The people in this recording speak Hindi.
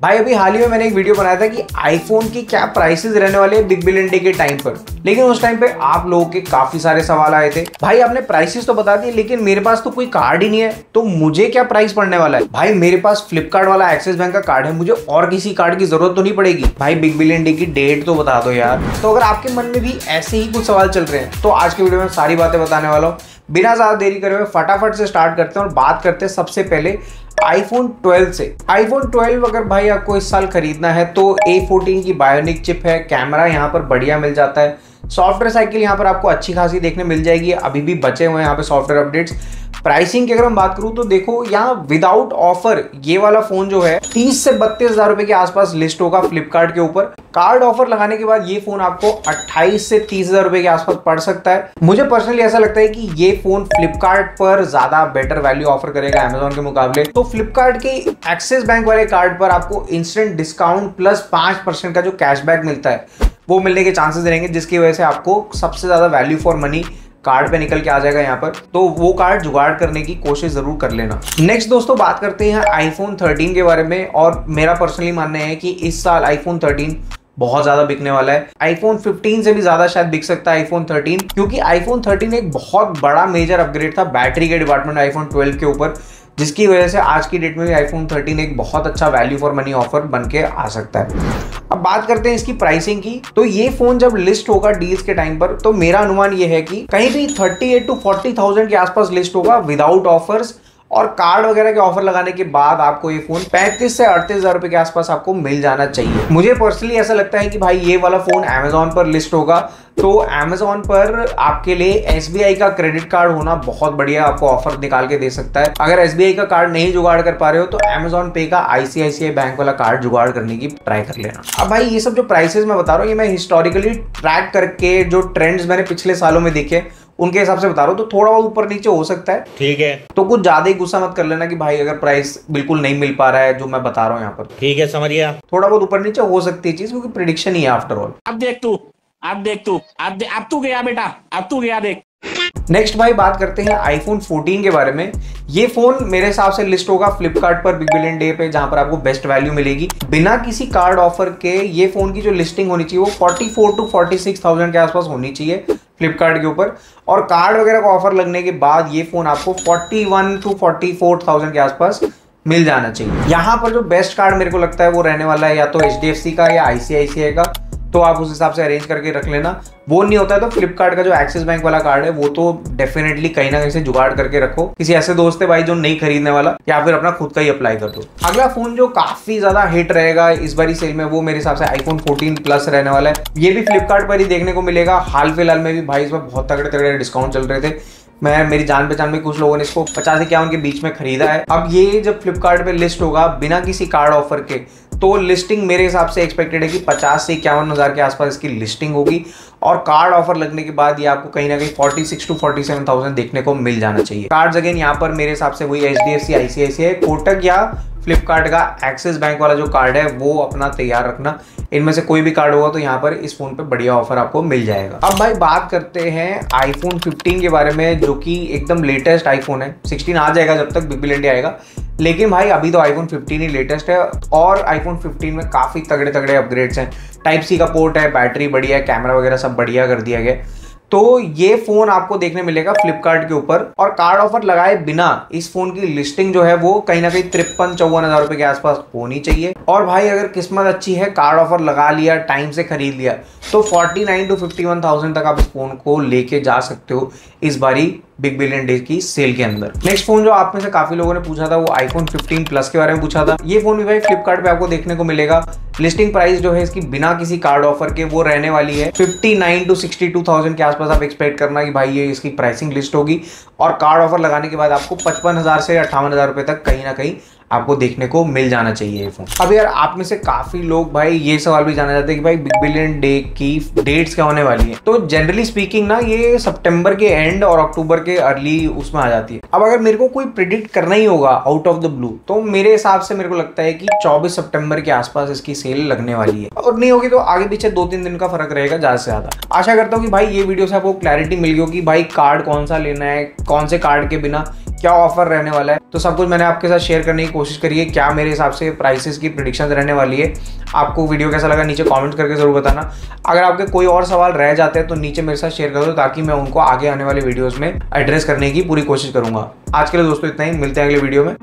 भाई, अभी हाल ही में मैंने एक वीडियो बनाया था कि आईफोन की क्या प्राइसेस रहने वाले हैं बिग बिलियन डे के टाइम पर। लेकिन उस टाइम पे आप लोगों के काफ़ी सारे सवाल आए थे। भाई, आपने प्राइसेस तो बता दिए, लेकिन मेरे पास तो कोई कार्ड ही नहीं है। तो मुझे क्या प्राइस पड़ने वाला है? भाई, मेरे पास फ्लिपकार्ट वाला एक्सिस बैंक का कार्ड है। मुझे और किसी कार्ड की ज़रूरत तो नहीं पड़ेगी। भाई बिग बिलियन डे की डेट तो बता दो यार। तो अगर आपके मन में भी ऐसे ही कुछ सवाल चल रहे हैं तो आज के वीडियो में सारी बातें बताने वाला हूँ। बिना ज़्यादा देरी करे हुए फटाफट से स्टार्ट करते हैं और बात करते हैं सबसे पहले आईफोन 12 से। आईफोन 12 अगर भाई आपको इस साल खरीदना है तो A14 की बायोनिक चिप है कैमरा यहाँ पर बढ़िया मिल जाता है। सॉफ्टवेयर साइकिल यहाँ पर आपको अच्छी खासी देखने मिल जाएगी। अभी भी बचे हुए हैं यहाँ पे सॉफ्टवेयर अपडेट्स प्राइसिंग की अगर हम बात करूँ तो देखो यहाँ विदाउट ऑफ़र ये वाला फ़ोन जो है, तीस से बत्तीस हज़ार रुपए के आसपास लिस्ट होगा फ्लिपकार्ट के ऊपर। कार्ड ऑफ़र लगाने के बाद ये फ़ोन आपको 28 से तीस हज़ार रुपए के आसपास पड़ सकता है। मुझे पर्सनली ऐसा लगता है कि ये फ़ोन फ्लिपकार्ट पर ज़्यादा बेटर वैल्यू ऑफ़र करेगा अमेजोन के मुकाबले। तो फ्लिपकार्ट के एक्सिस बैंक वाले कार्ड पर आपको इंस्टेंट डिस्काउंट प्लस पाँच परसेंट का जो कैशबैक मिलता है, वो मिलने के चांसेस रहेंगे, जिसकी वजह से आपको सबसे ज़्यादा वैल्यू फॉर मनी कार्ड पे निकल के आ जाएगा यहाँ पर। तो वो कार्ड जुगाड़ करने की कोशिश ज़रूर कर लेना। नेक्स्ट दोस्तों, बात करते हैं आईफोन 13 के बारे में और मेरा पर्सनली मानना है कि इस साल आईफोन 13 बहुत ज़्यादा बिकने वाला है। आईफोन 15 से भी ज़्यादा शायद बिक सकता है आईफोन 13 क्योंकि आईफोन 13 एक बहुत बड़ा मेजर अपग्रेड था बैटरी के डिपार्टमेंट आईफोन 12 के ऊपर, जिसकी वजह से आज की डेट में भी आईफोन 13 एक बहुत अच्छा वैल्यू फॉर मनी ऑफ़र बन के आ सकता है। बात करते हैं इसकी प्राइसिंग की तो ये फ़ोन जब लिस्ट होगा डील्स के टाइम पर तो मेरा अनुमान ये है कि कहीं भी 38 टू 40,000 के आसपास लिस्ट होगा विदाउट ऑफर्स और कार्ड वगैरह के ऑफ़र लगाने के बाद आपको ये फ़ोन 35 से अड़तीस हज़ार रुपए के आसपास आपको मिल जाना चाहिए। मुझे पर्सनली ऐसा लगता है कि भाई ये वाला फ़ोन अमेजोन पर लिस्ट होगा। तो अमेजोन पर आपके लिए SBI का क्रेडिट कार्ड होना बहुत बढ़िया आपको ऑफ़र निकाल के दे सकता है। अगर SBI का कार्ड नहीं जुगाड़ कर पा रहे हो तो अमेजोन पे का आईसीआईसीआई बैंक वाला कार्ड जुगाड़ करने की ट्राई कर लेना। अब भाई ये सब जो प्राइसेस मैं बता रहा हूँ, ये मैं हिस्टोरिकली ट्रैक करके जो ट्रेंड्स मैंने पिछले सालों में देखे उनके हिसाब से बता रहा हूँ तो थोड़ा बहुत ऊपर नीचे हो सकता है। ठीक है। तो कुछ ज़्यादा ही गुस्सा मत कर लेना कि भाई अगर प्राइस बिल्कुल नहीं मिल पा रहा है जो मैं बता रहा हूँ यहाँ पर। ठीक है समझ गया थोड़ा बहुत ऊपर नीचे हो सकती है चीज़ क्योंकि प्रिडिक्शन ही है आफ्टर ऑल अब देख तू अब देख तू अब अब तू गया बेटा अब तू गया देख। नेक्स्ट भाई बात करते हैं आईफोन 14 के बारे में। ये फ़ोन मेरे हिसाब से लिस्ट होगा फ्लिपकार्ट पर बिग बिलियन डे पे जहाँ पर आपको बेस्ट वैल्यू मिलेगी। बिना किसी कार्ड ऑफ़र के ये फ़ोन की जो लिस्टिंग होनी चाहिए वो 44 टू 46,000 के आसपास होनी चाहिए। फ्लिपकार्ट के ऊपर। और कार्ड वगैरह का ऑफ़र लगने के बाद ये फ़ोन आपको 41 टू 44,000 के आसपास मिल जाना चाहिए। यहाँ पर जो बेस्ट कार्ड मेरे को लगता है वो रहने वाला है या तो HDFC का या आईसीआईसीआई का। तो आप उस हिसाब से अरेंज करके रख लेना। वो नहीं होता है तो फ्लिपकार्ट का जो एक्सिस बैंक वाला कार्ड है, वो तो डेफिनेटली कहीं ना कहीं से जुगाड़ करके रखो। किसी ऐसे दोस्त है भाई जो नहीं खरीदने वाला, या फिर अपना खुद का ही अप्लाई कर दो। अगला फ़ोन जो काफ़ी ज़्यादा हिट रहेगा इस बारी सेल में, वो मेरे हिसाब से आईफोन 14 प्लस रहने वाला है। ये भी फ्लिपकार्ट पर ही देखने को मिलेगा। हाल फ़िलहाल में भी भाई इसमें बहुत तगड़े तगड़े डिस्काउंट चल रहे थे। मैं, मेरी जान पहचान में कुछ लोगों ने इसको पचास इक्यावन के बीच में खरीदा है। अब ये जब फ्लिपकार्ट लिस्ट होगा, बिना किसी कार्ड ऑफ़र के तो लिस्टिंग मेरे हिसाब से एक्सपेक्टेड है कि पचास से इक्यावन हज़ार के आसपास इसकी लिस्टिंग होगी। और कार्ड ऑफ़र लगने के बाद ये आपको कहीं ना कहीं forty six to forty seven thousand देखने को मिल जाना चाहिए। कार्ड अगेन यहाँ पर मेरे हिसाब से वही H D F C ICICI Kotak या फ्लिपकार्ट का एक्सिस बैंक वाला जो कार्ड है, वो अपना तैयार रखना। इनमें से कोई भी कार्ड होगा तो यहाँ पर इस फ़ोन पे बढ़िया ऑफ़र आपको मिल जाएगा। अब भाई बात करते हैं आईफोन 15 के बारे में, जो कि एकदम लेटेस्ट आईफोन है। 16 आ जाएगा जब तक बिग बिलियन आएगा। लेकिन भाई अभी तो आईफोन 15 ही लेटेस्ट है और आईफोन 15 में काफ़ी तगड़े तगड़े अपग्रेड्स हैं। टाइप सी का पोर्ट है बैटरी बढ़िया है कैमरा वगैरह सब बढ़िया कर दिया गया। तो ये फ़ोन आपको देखने मिलेगा फ्लिपकार्ट के ऊपर और कार्ड ऑफ़र लगाए बिना इस फ़ोन की लिस्टिंग जो है वो कहीं ना कहीं तिरपन चौवन हज़ार रुपए के आसपास होनी चाहिए। और भाई अगर किस्मत अच्छी है कार्ड ऑफ़र लगा लिया टाइम से खरीद लिया तो 49 टू 51,000 तक आप इस फ़ोन को लेके जा सकते हो इस बारी बिग बिलियन डे की सेल के अंदर। नेक्स्ट फ़ोन जो आप में से काफ़ी लोगों ने पूछा था वो आईफोन 15 प्लस के बारे में पूछा था। ये फ़ोन भी भाई फ्लिपकार्ट आपको देखने को मिलेगा। लिस्टिंग प्राइस जो है इसकी बिना किसी कार्ड ऑफ़र के वो रहने वाली है। 59 टू 62,000 के आसपास आप एक्सपेक्ट करना कि भाई ये इसकी प्राइसिंग लिस्ट होगी। और कार्ड ऑफ़र लगाने के बाद आपको पचपन से अट्ठावन तक कहीं ना कहीं आपको देखने को मिल जाना चाहिए ये फ़ोन अब यार आप में से काफ़ी लोग भाई ये सवाल भी जाना चाहते हैं कि भाई बिग बिलियन डे की डेट्स क्या होने वाली है? तो जनरली स्पीकिंग ना, ये सितंबर के एंड और अक्टूबर के अर्ली उसमें आ जाती है। अब अगर मेरे को कोई प्रिडिक्ट करना ही होगा आउट ऑफ़ द ब्लू तो मेरे हिसाब से मेरे को लगता है कि 24 सितंबर के आसपास इसकी सेल लगने वाली है। और नहीं होगी तो आगे पीछे दो तीन दिन का फ़र्क रहेगा ज़्यादा से ज़्यादा। आशा करता हूँ कि भाई ये वीडियो से आपको क्लैरिटी मिल गई होगी भाई कार्ड कौन सा लेना है, कौन से कार्ड के बिना। क्या ऑफ़र रहने वाला है? तो सब कुछ मैंने आपके साथ शेयर करने की कोशिश करी है, क्या मेरे हिसाब से प्राइसेस की प्रिडिक्शन रहने वाली है, आपको वीडियो कैसा लगा नीचे कमेंट करके ज़रूर बताना। अगर आपके कोई और सवाल रह जाते हैं तो नीचे मेरे साथ शेयर कर दो, ताकि मैं उनको आगे आने वाले वीडियोज़ में एड्रेस करने की पूरी कोशिश करूँगा। आज के लिए दोस्तों इतना ही, मिलते हैं अगले वीडियो में।